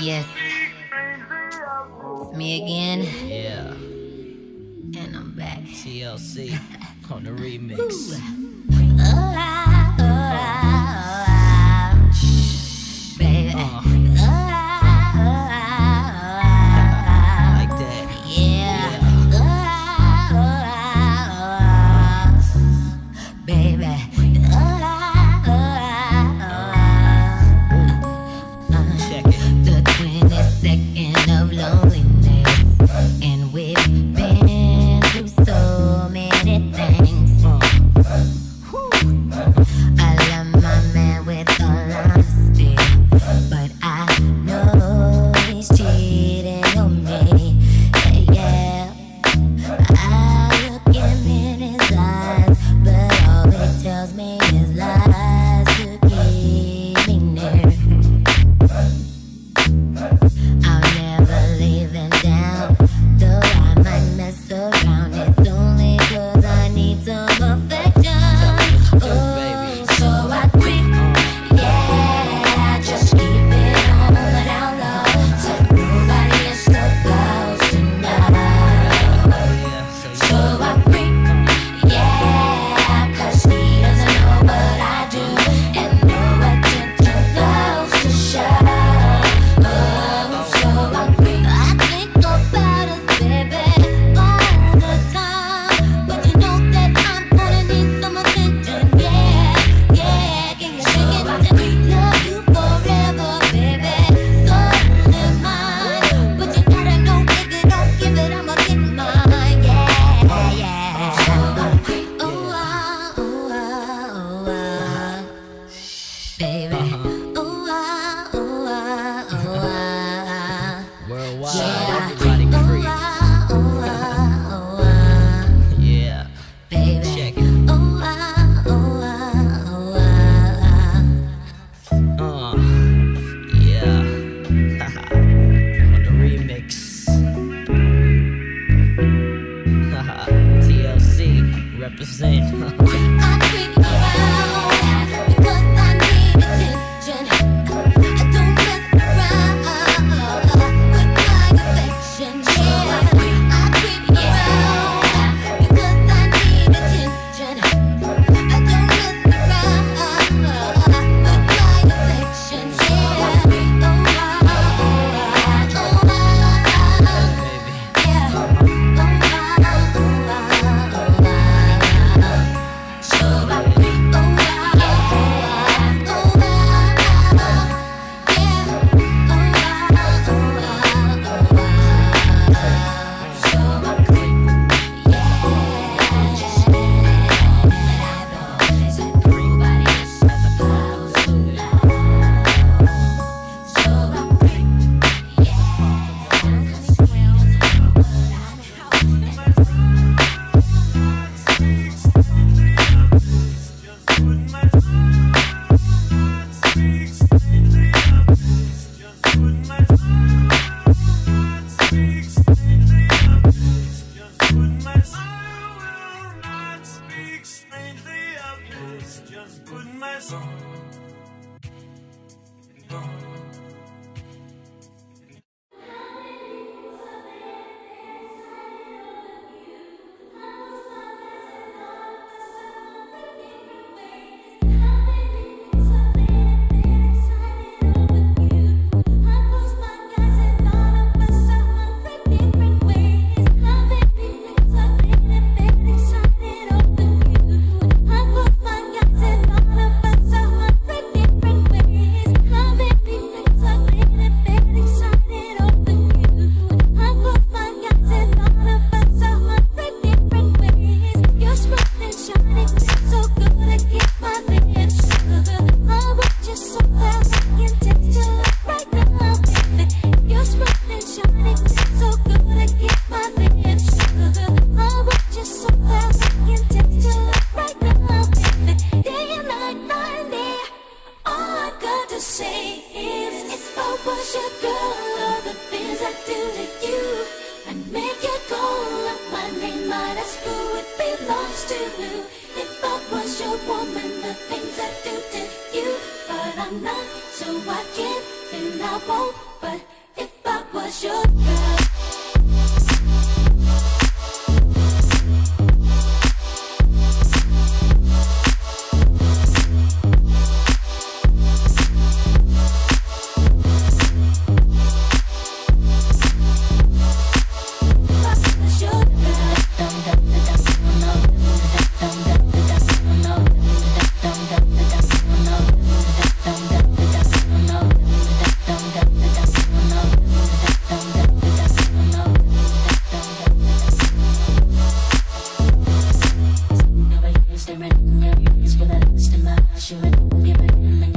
Yes. Me again. Yeah. And I'm back. TLC on the remix. Ooh. song. was your girl, all the things I do to you. I make you call up my name, might ask who it belongs to. you. If I was your woman, the things I do to you. But I'm not, so I can't and I won't. But if I was your girl. baby.